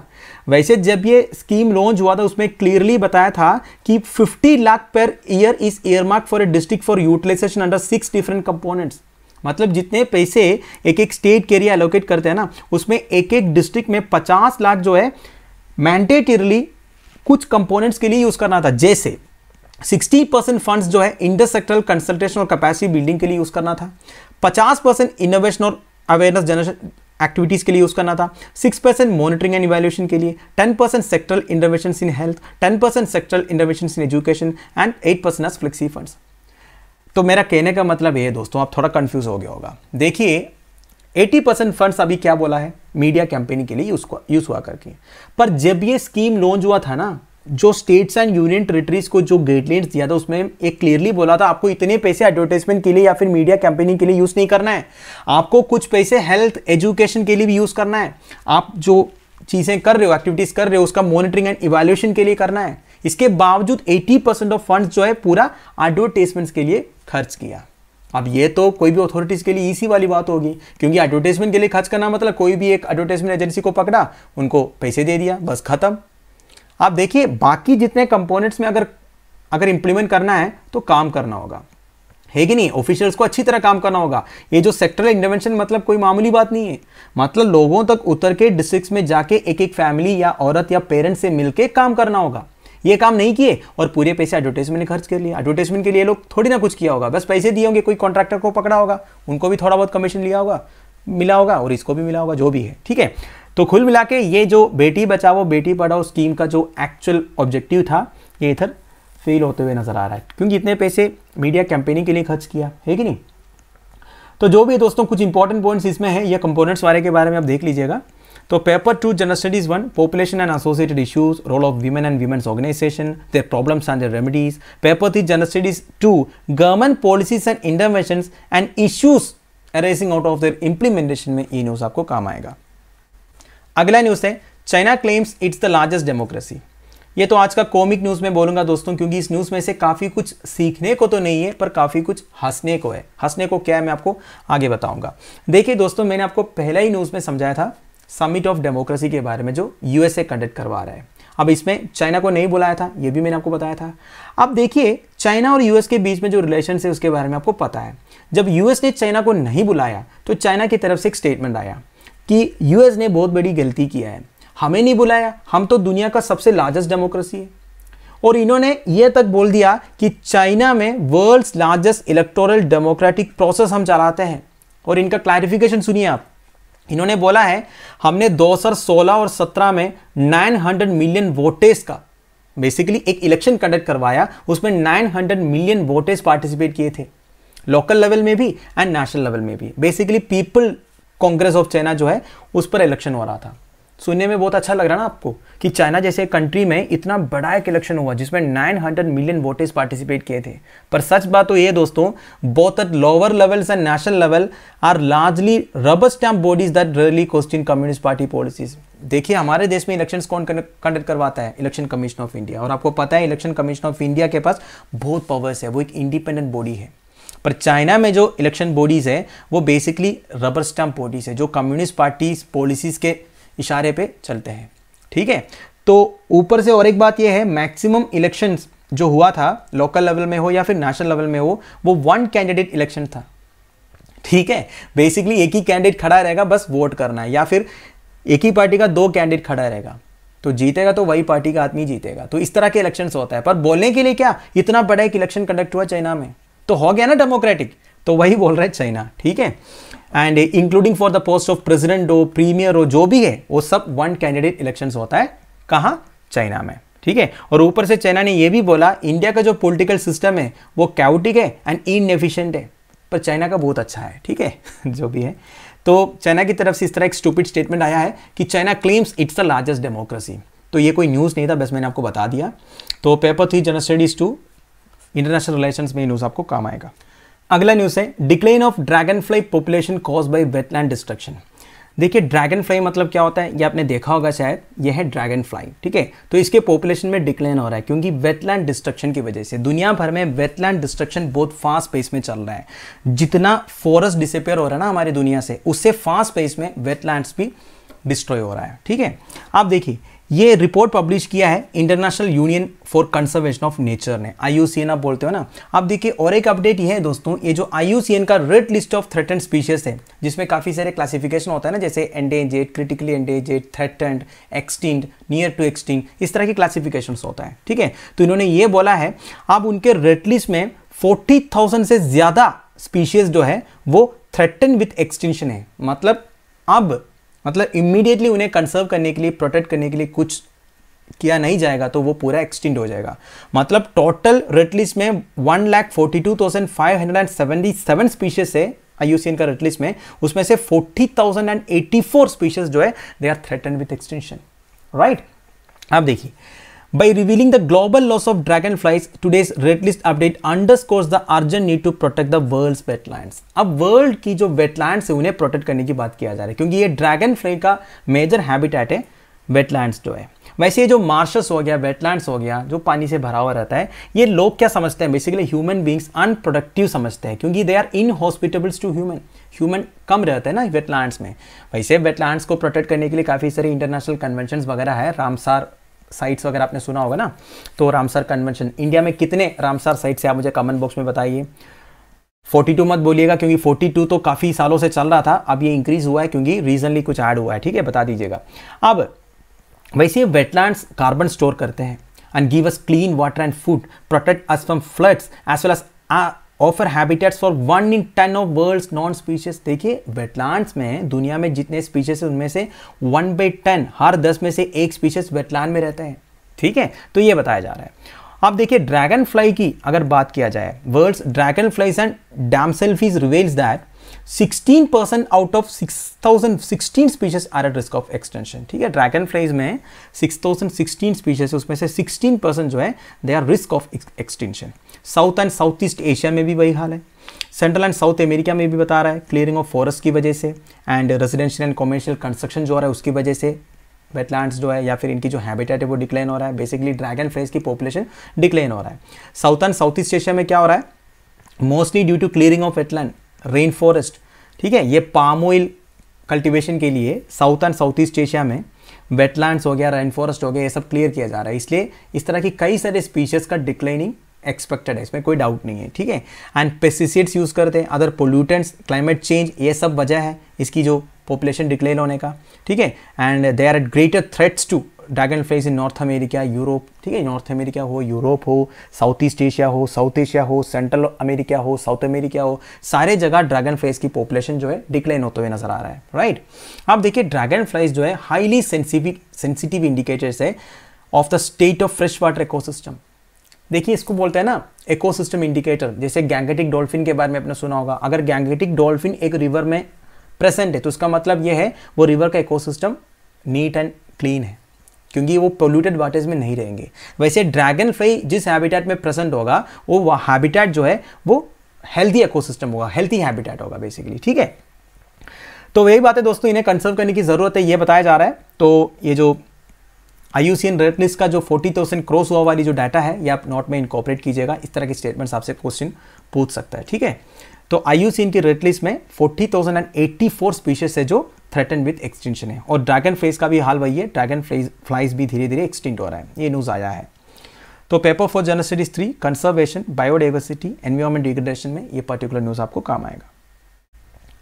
वैसे जब ये स्कीम लॉन्च हुआ था, उसमें क्लियरली बताया था कि 50 lakh per year is earmark for a district for utilization under six different components मतलब जितने पैसे एक एक स्टेट के लिए एलोकेट करते हैं ना, उसमें एक एक डिस्ट्रिक्ट में 50 लाख जो है मैंडेटरली कुछ कंपोनेंट्स के लिए यूज़ करना था। जैसे 60 परसेंट फंड जो है इंडस्ट्रक्चरल कंसल्टेशन और कैपेसिटी बिल्डिंग के लिए यूज़ करना था। 50 परसेंट इनोवेशन और अवेयरनेस जनरेशन एक्टिविटीज़ के लिए यूज़ करना था। 6 परसेंट मॉनिटरिंग एंड इवेल्यूशन के लिए। 10 percent sectoral intervention in health 10 percent sectoral intervention in education and 8 percent as flexi funds तो मेरा कहने का मतलब ये दोस्तों, आप थोड़ा कंफ्यूज हो गया होगा। देखिए 80 परसेंट फंड्स अभी क्या बोला है? मीडिया कैंपेनिंग के लिए यूज़ यूज़ हुआ करके। पर जब ये स्कीम लॉन्च हुआ था ना, जो स्टेट्स एंड यूनियन टेरिटरीज को जो गाइडलाइंस दिया था, उसमें एक क्लियरली बोला था, आपको इतने पैसे एडवर्टाइजमेंट के लिए या फिर मीडिया कैंपेनिंग के लिए यूज़ नहीं करना है। आपको कुछ पैसे हेल्थ एजुकेशन के लिए भी यूज़ करना है। आप जो चीज़ें कर रहे हो एक्टिविटीज़ कर रहे हो, उसका मॉनिटरिंग एंड इवेल्युएशन के लिए करना है। इसके बावजूद 80 परसेंट ऑफ़ फंड जो है पूरा एडवर्टाइजमेंट के लिए खर्च किया। अब ये तो कोई भी अथॉरिटीज के लिए इसी वाली बात होगी, क्योंकि एडवर्टाइजमेंट के लिए खर्च करना मतलब कोई भी एक एडवर्टाइजमेंट एजेंसी को पकड़ा, उनको पैसे दे दिया, बस खत्म। आप देखिए, बाकी जितने कंपोनेंट्स में अगर अगर इंप्लीमेंट करना है तो काम करना होगा। है कि नहीं? ऑफिशियल्स को अच्छी तरह काम करना होगा। ये जो सेक्टरल इंटरवेंशन मतलब कोई मामूली बात नहीं है। मतलब लोगों तक उतर के डिस्ट्रिक्ट में जाके एक एक फैमिली या औरत या पेरेंट्स से मिलकर काम करना होगा। ये काम नहीं किए और पूरे पैसे एडवर्टाइजमेंट खर्च कर लिया एडवर्टाइजमेंट के लिए लोग थोड़ी ना कुछ किया होगा। बस पैसे दिए होंगे, कोई कॉन्ट्रैक्टर को पकड़ा होगा, उनको भी थोड़ा बहुत कमीशन लिया होगा, मिला होगा और इसको भी मिला होगा, जो भी है, ठीक है? तो खुल मिला के ये जो बेटी बचाओ, बेटी पढ़ाओ स्कीम का जो एक्चुअल ऑब्जेक्टिव था, ये इधर फेल होते हुए नज़र आ रहा है। क्योंकि इतने पैसे मीडिया कैंपेनिंग के लिए खर्च किया, है कि नहीं? तो जो भी दोस्तों, कुछ इंपॉर्टेंट पॉइंट्स इसमें है, या कंपोनेंट्स वाले के बारे में आप देख लीजिएगा। तो paper two general studies one population and associated issues role of women and women's organization their problems and their remedies paper three general studies two government policies and intervention and issues arising out of their implementation में ये news आपको काम आएगा। अगला news है China claims it's the largest democracy ये तो आज का कॉमिक न्यूज़ में बोलूँगा दोस्तों, क्योंकि इस न्यूज़ में से काफ़ी कुछ सीखने को तो नहीं है, पर काफ़ी कुछ हंसने को है। हंसने को क्या है, मैं आपको आगे बताऊँगा। देखिए दोस्तों, मैंने आपको पहला ही न्यूज़ में समझाया था समिट ऑफ़ डेमोक्रेसी के बारे में जो यूएसए कंडक्ट करवा रहा है। अब इसमें चाइना को नहीं बुलाया था, ये भी मैंने आपको बताया था। अब देखिए, चाइना और यूएस के बीच में जो रिलेशन है, उसके बारे में आपको पता है। जब यूएस ने चाइना को नहीं बुलाया तो चाइना की तरफ़ से एक स्टेटमेंट आया कि यूएस ने बहुत बड़ी गलती किया है। हमें नहीं बुलाया, हम तो दुनिया का सबसे लार्जेस्ट डेमोक्रेसी है। और इन्होंने यह तक बोल दिया कि चाइना में world's largest electoral democratic process हम चलाते हैं। और इनका क्लैरिफिकेशन सुनिए आप। इन्होंने बोला है, हमने 2016 और 17 में 900 मिलियन वोटेज का बेसिकली एक इलेक्शन कंडक्ट करवाया, उसमें 900 मिलियन वोटेज पार्टिसिपेट किए थे। लोकल लेवल में भी एंड नेशनल लेवल में भी। Basically people congress of China जो है, उस पर इलेक्शन हो रहा था। सुनने में बहुत अच्छा लग रहा है ना आपको कि चाइना जैसे कंट्री में इतना बड़ा एक इलेक्शन हुआ, जिसमें 900 मिलियन वोटर्स पार्टिसिपेट किए थे। पर सच बात तो ये दोस्तों both at lower levels and national level are largely rubber stamp bodies that really question communist party policies देखिए, हमारे देश में इलेक्शन कौन कंडक्ट करवाता है? इलेक्शन कमीशन ऑफ़ इंडिया और आपको पता है इलेक्शन कमीशन ऑफ़ इंडिया के पास बहुत पावर्स है, वो एक इंडिपेंडेंट बॉडी है। पर चाइना में जो इलेक्शन बॉडीज़ है, वो बेसिकली रबर स्टम्प बॉडीज़ है, जो कम्युनिस्ट पार्टी पॉलिसीज़ के इशारे पे चलते हैं। ठीक है? तो ऊपर से और एक बात यह है मैक्सिमम इलेक्शंस जो हुआ था लोकल लेवल में हो या फिर नेशनल लेवल में हो, वो वन कैंडिडेट इलेक्शन था। ठीक है? बेसिकली एक ही कैंडिडेट खड़ा रहेगा, बस वोट करना है। या फिर एक ही पार्टी का दो कैंडिडेट खड़ा रहेगा। तो जीतेगा तो वही पार्टी का आदमी जीतेगा। तो इस तरह के इलेक्शन होता है। पर बोलने के लिए क्या? इतना बड़ा एक इलेक्शन कंडक्ट हुआ चाइना में। तो हो गया ना डेमोक्रेटिक तो वही बोल रहे चाइना। ठीक है? And including for the post of president हो प्रीमियर हो जो भी है, वो सब वन कैंडिडेट इलेक्शन होता है कहाँ? चाइना में। ठीक है? और ऊपर से चाइना ने यह भी बोला इंडिया का जो पॉलिटिकल सिस्टम है, वो कैउटिक है एंड इनएफिशिएंट है। पर चाइना का बहुत अच्छा है, ठीक है? जो भी है। तो चाइना की तरफ़ से इस तरह एक स्टूपिड स्टेटमेंट आया है कि China claims it's the largest democracy तो ये कोई न्यूज़ नहीं था, बस मैंने आपको बता दिया। तो paper three general studies two international relation में ये न्यूज़ आपको काम आएगा। अगला न्यूज़ है decline of dragonfly population cause by wetland destruction देखिए ड्रैगन फ्लाई मतलब क्या होता है? ये आपने देखा होगा शायद ये है ड्रैगन फ्लाई ठीक है? तो इसके पॉपुलेशन में डिक्लाइन हो रहा है, क्योंकि वेटलैंड डिस्ट्रक्शन की वजह से। दुनिया भर में वेटलैंड डिस्ट्रक्शन बहुत फास्ट पेस में चल रहा है। जितना फॉरेस्ट डिसअपेयर हो रहा है ना हमारी दुनिया से, उससे फास्ट पेस में वेटलैंड्स भी डिस्ट्रॉय हो रहा है, ठीक है? आप देखिए ये रिपोर्ट पब्लिश किया है international union for conservation of nature ने आईयूसीएन आप बोलते हो ना? अब देखिए, और एक अपडेट ये है दोस्तों, ये जो आईयूसीएन का red list of threatened species है, जिसमें काफ़ी सारे क्लासिफिकेशन होता है ना, जैसे endangered critically endangered threatened extinct near to extinct इस तरह की क्लासिफिकेशन होता है, ठीक है? तो इन्होंने ये बोला है अब उनके रेड लिस्ट में फोर्टी से ज़्यादा स्पीशीज जो है, वो थ्रेटन विथ एक्सटेंशन है। मतलब अब मतलब इमीडिएटली उन्हें कंसर्व करने के लिए प्रोटेक्ट करने के लिए कुछ किया नहीं जाएगा तो वो पूरा एक्सटेंड हो जाएगा। मतलब टोटल रेट लिस्ट में one lakh forty two thousand five hundred and seventy seven species है आईयूसीएन का रेट लिस्ट में, उसमें से forty thousand and eighty four species जो है they are threatened with extinction right आप देखिए By revealing the global loss of dragonflies, today's red list update underscores the urgent need to protect the world's wetlands. अब world की जो wetlands है उन्हें protect करने की बात किया जा रहा है क्योंकि ये ड्रैगन फ्लाई का मेजर हैबिटेट है वेटलैंड्स जो है। वैसे ये जो मार्शस हो गया वेटलैंड्स हो गया जो पानी से भरा हुआ रहता है ये लोग क्या समझते हैं? बेसिकली ह्यूमन बींग्स अनप्रोडक्टिव समझते हैं क्योंकि they are inhospitable to human human कम रहते हैं ना वेटलैंड्स में। वैसे वेटलैंड्स को प्रोटेक्ट करने के लिए काफ़ी सारे इंटरनेशनल कन्वेंशन वगैरह है रामसार साइट्स वगैरह आपने सुना होगा ना? तो रामसर कन्वेंशन इंडिया में कितने रामसर साइट्स है आप मुझे कमेंट बॉक्स में बताइए। 42 मत बोलिएगा, क्योंकि 42 तो काफ़ी सालों से चल रहा था, अब ये इंक्रीज हुआ है क्योंकि रीजनली कुछ ऐड हुआ है, ठीक है? बता दीजिएगा। अब, वैसे वेटलैंड्स कार्बन स्टोर करते हैं and give us clean water and food protect us from floods as well as offer habitats for one in ten of world known species देखिए वेटलैंड्स में, दुनिया में जितने स्पीशीज है, उनमें से वन बाई टेन हर दस में से एक स्पीशीज वेटलैंड में रहते हैं। ठीक है? तो ये बताया जा रहा है। अब देखिए ड्रैगन फ्लाई की अगर बात किया जाए world's dragonflies and damselflies reveals that 16 percent out of 6016 species are at risk of extinction ठीक है? ड्रैगन फ्लाइज में 6016 स्पीशीज उसमें से 16 परसेंट जो है they are risk of extinction south and south east Asia में भी वही हाल है। सेंट्रल एंड साउथ अमेरिका में भी बता रहा है क्लियरिंग ऑफ़ फॉरेस्ट की वजह से and residential and commercial construction जो हो रहा है, उसकी वजह से वेटलैंड्स जो है, या फिर इनकी जो हैबिटेट है, वो डिक्लाइन हो रहा है। बेसिकली ड्रैगन फ्रेज की पॉपुलेशन डिक्लाइन हो रहा है। South and south east Asia में क्या हो रहा है? Mostly due to clearing of wetland rain forest ठीक है? ये पाम ऑयल कल्टिवेशन के लिए south and south east Asia में वेटलैंड्स हो गया रेन फॉरेस्ट हो गया, ये सब क्लियर किया जा रहा है। इसलिए इस तरह की कई सारे स्पीशीज का डिक्लाइनिंग एक्सपेक्टेड है, इसमें कोई डाउट नहीं है, ठीक है? एंड पेस्टिसाइड्स यूज़ करते हैं अदर पोल्यूटेंट्स क्लाइमेट चेंज ये सब वजह है इसकी जो पॉपुलेशन डिक्लेन होने का, ठीक है? And they are greater threats to dragonflies in North America Europe ठीक है? नॉर्थ अमेरिका हो यूरोप हो साउथ ईस्ट एशिया हो साउथ एशिया हो सेंट्रल अमेरिका हो साउथ अमेरिका हो, सारे जगह ड्रैगन फ्लाइज की पॉपुलेशन जो है डिक्लाइन होते हुए नज़र आ रहा है राइट अब देखिए ड्रैगन फ्लाइज जो है हाईली सेंसिटिव सेंसिटिव इंडिकेटर्स है of the state of fresh water ecosystem देखिए, इसको बोलते हैं ना इकोसिस्टम इंडिकेटर जैसे गैंगेटिक डॉल्फिन के बारे में आपने सुना होगा। अगर गैंगेटिक डॉल्फिन एक रिवर में प्रेजेंट है तो उसका मतलब यह है, वो रिवर का इकोसिस्टम नीट एंड क्लीन है, क्योंकि वो पोल्यूटेड वाटर्स में नहीं रहेंगे। वैसे ड्रैगन फ्लाई जिस हैबिटेट में प्रेजेंट होगा, वो हैबिटेट जो है, वो हेल्थी इकोसिस्टम होगा हेल्थी हैबिटेट होगा बेसिकली ठीक है? तो वही बात है दोस्तों, इन्हें कंसर्व करने की ज़रूरत है, ये बताया जा रहा है। तो ये जो आईयूसीएन रेट लिस्ट का जो फोर्टी थाउज़ेंड क्रॉस हुआ वाली जो डाटा है, ये आप नोट में इनकॉपरेट कीजिएगा। इस तरह के स्टेटमेंट्स आपसे क्वेश्चन पूछ सकता है, ठीक है? तो आईयूसीएन की रेट लिस्ट में forty thousand and eighty four species है जो थ्रेटन विथ एक्सटेंशन है। और ड्रैगन फ्लाइज का भी हाल वही है ड्रैगन फ्लाइज भी धीरे धीरे एक्सटेंट हो रहा है। ये न्यूज़ आया है। तो paper four general studies three conservation biodiversity environment degradation में ये पर्टिकुलर न्यूज़ आपको काम आएगा।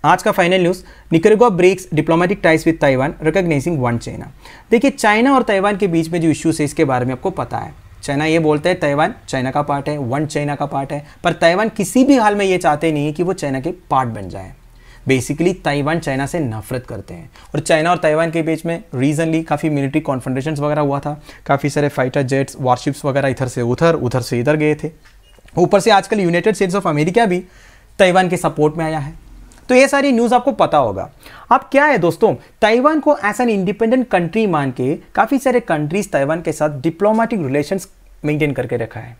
आज का final news Nicaragua breaks diplomatic ties with Taiwan recognizing one China देखिए चाइना और ताइवान के बीच में जो इश्यूज़ है, इसके बारे में आपको पता है। चाइना ये बोलता है ताइवान चाइना का पार्ट है वन चाइना का पार्ट है। पर ताइवान किसी भी हाल में ये चाहते नहीं है कि वो चाइना के पार्ट बन जाए। बेसिकली ताइवान चाइना से नफरत करते हैं। और चाइना और ताइवान के बीच में रीजनली काफ़ी मिलिट्री कॉन्फ्रेंटेशन वगैरह हुआ था। काफ़ी सारे फाइटर जेट्स वारशिप्स वगैरह इधर से उधर उधर से इधर गए थे। ऊपर से आजकल यूनाइटेड स्टेट्स ऑफ़ अमेरिका भी ताइवान के सपोर्ट में आया है। तो ये सारी न्यूज़ आपको पता होगा। अब क्या है दोस्तों ताइवान को एज एन इंडिपेंडेंट कंट्री मान के काफ़ी सारे कंट्रीज़ ताइवान के साथ डिप्लोमेटिक रिलेशंस मेंटेन करके रखा है।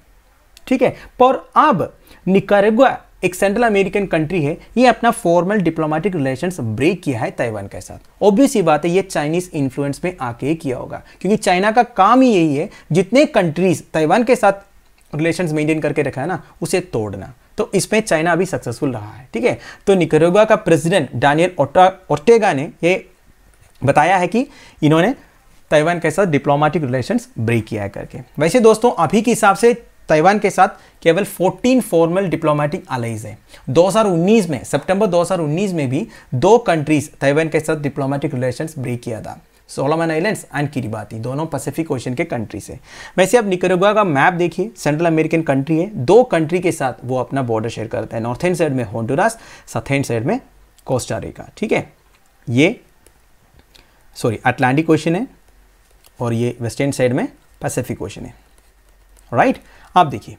ठीक है? पर अब निकारेगुआ एक सेंट्रल अमेरिकन कंट्री है, ये अपना फॉर्मल डिप्लोमेटिक रिलेशंस ब्रेक किया है ताइवान के साथ। ऑब्वियस ही बात है, ये चाइनीज़ इन्फ्लुएंस में आके किया होगा। क्योंकि चाइना का काम ही यही है, जितने कंट्रीज़ ताइवान के साथ रिलेशंस मेंटेन करके रखा है ना, उसे तोड़ना। तो इसमें चाइना अभी सक्सेसफुल रहा है, ठीक है? तो निकरोगा का प्रेसिडेंट डानियल ओर्टेगा ने ये बताया है कि इन्होंने ताइवान के साथ डिप्लोमेटिक रिलेशंस ब्रेक किया है करके। वैसे दोस्तों, अभी के हिसाब से ताइवान के साथ केवल 14 फॉर्मल डिप्लोमेटिक अलाइज है। 2019 में सितंबर 2019 में भी दो कंट्रीज़ ताइवान के साथ डिप्लोमेटिक रिलेशंस ब्रेक किया था। सोलोमन आइलैंड्स एंड किरीबाती, दोनों पैसिफिक ओशन के कंट्री से। वैसे अब निकरोगा का मैप देखिए सेंट्रल अमेरिकन कंट्री है। दो कंट्री के साथ वो अपना बॉर्डर शेयर करता है। नॉर्थ एंड साइड में होंडुरास साउथ एंड साइड में कोस्टारिका ठीक है? ये सॉरी अटलांटिक ओशन है और ये वेस्टर्न साइड में पैसिफिक ओशन है। राइट आप देखिए।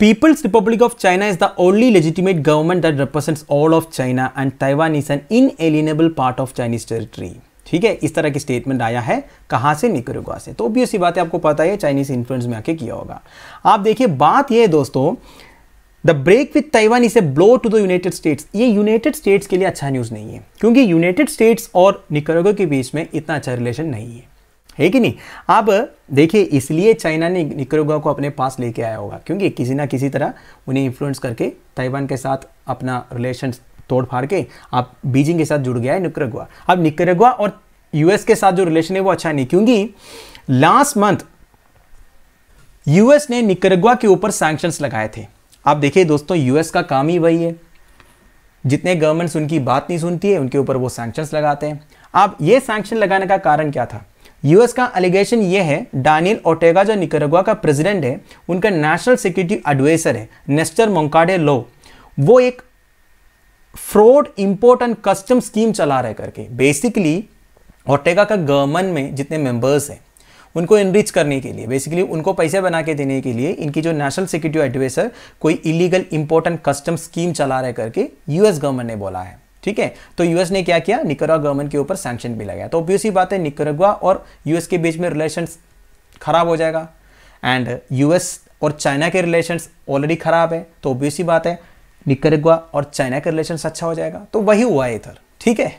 People's Republic of China is the only legitimate government that represents all of China and Taiwan is an inalienable part of Chinese territory. ठीक है, इस तरह की स्टेटमेंट आया है, कहाँ से निकरोगा से? तो ऑब्वियस बात है, आपको पता है चाइनीज़ इन्फ्लुएंस में आके किया होगा। आप देखिए, बात यह है दोस्तों the break with Taiwan is a blow to the United States ये यूनाइटेड स्टेट्स के लिए अच्छा न्यूज़ नहीं है, क्योंकि यूनाइटेड स्टेट्स और निकरोगा के बीच में इतना अच्छा रिलेशन नहीं है। है कि नहीं? अब देखिए, इसलिए चाइना ने निकरोगा को अपने पास लेके आया होगा, क्योंकि किसी ना किसी तरह उन्हें इन्फ्लुएंस करके ताइवान के साथ अपना रिलेशन तोड़ फाड़ के आप बीजिंग के साथ जुड़ गया है निकरगुआ। अब निकरगुआ और यूएस के साथ जो रिलेशन है वो अच्छा नहीं, क्योंकि लास्ट मंथ यूएस ने निकरगुआ के ऊपर सैंक्शंस लगाए थे। आप देखिए दोस्तों यूएस का काम ही वही है। जितने गवर्नमेंट्स उनकी बात नहीं सुनती है, उनके ऊपर वो सैंक्शंस लगाते हैं। अब ये सैंक्शन लगाने का कारण क्या था? यूएस का एलिगेशन ये है डानियल ओटेगा जो निकरगुआ का प्रेसिडेंट है, उनका नेशनल सिक्योरिटी एडवाइजर है नेस्टर मोंकाडे लो वो एक fraud import and custom scheme चला रहे करके। बेसिकली ऑटेगा का गवर्नमेंट में जितने मेंबर्स हैं, उनको इनरिच करने के लिए बेसिकली उनको पैसे बना के देने के लिए इनकी जो नेशनल सिक्योरिटी एडवाइजर कोई इलीगल इंपोर्टेंट कस्टम स्कीम चला रहे करके यूएस गवर्नमेंट ने बोला है। ठीक है? तो यूएस ने क्या किया? निकरवा गवर्नमेंट के ऊपर सैंक्शन भी लगाया। तो ऑब्वियस बात है निकरगवा और यूएस के बीच में रिलेशन खराब हो जाएगा। एंड यूएस और चाइना के रिलेशन ऑलरेडी खराब है। तो ऑब्वियस बात है निकरगवा और चाइना का रिलेशन अच्छा हो जाएगा। तो वही हुआ है इधर, ठीक है?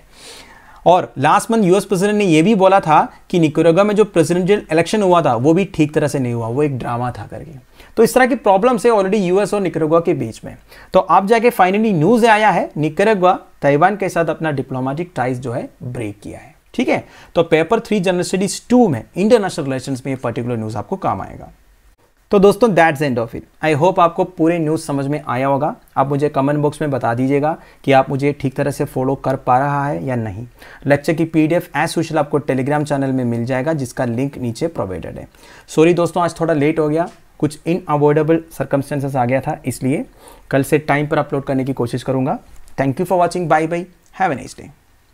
और लास्ट मंथ यूएस प्रेसिडेंट ने यह भी बोला था कि निकरगवा में जो प्रेसिडेंशियल इलेक्शन हुआ था, वो भी ठीक तरह से नहीं हुआ, वो एक ड्रामा था करके। तो इस तरह की प्रॉब्लम है ऑलरेडी यूएस और निकरगवा के बीच में। तो अब जाके फाइनली न्यूज़ आया है निकरगवा ताइवान के साथ अपना डिप्लोमेटिक टाइज जो है ब्रेक किया है, ठीक है? तो paper three general studies two में इंटरनेशनल रिलेशन में पर्टिकुलर न्यूज़ आपको काम आएगा। तो दोस्तों that's end of it I hope आपको पूरे न्यूज़ समझ में आया होगा। आप मुझे कमेंट बॉक्स में बता दीजिएगा कि आप मुझे ठीक तरह से फॉलो कर पा रहा है या नहीं। लेक्चर की पीडीएफ एज यूजल आपको टेलीग्राम चैनल में मिल जाएगा, जिसका लिंक नीचे प्रोवाइडेड है। सॉरी दोस्तों, आज थोड़ा लेट हो गया। कुछ इन अवॉइडेबल सर्कमस्टेंसेस आ गया था, इसलिए कल से टाइम पर अपलोड करने की कोशिश करूँगा। Thank you for watching bye bye have a nice day